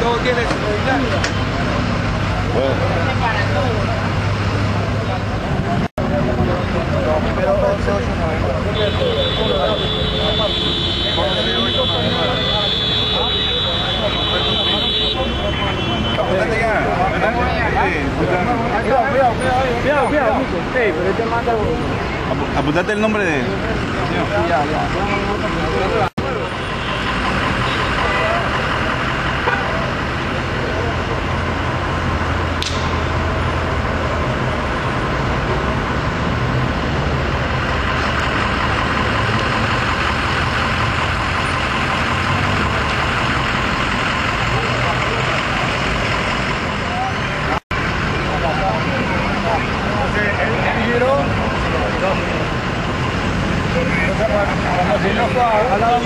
Todo tiene su Apuntate el nombre de... Si no, al lado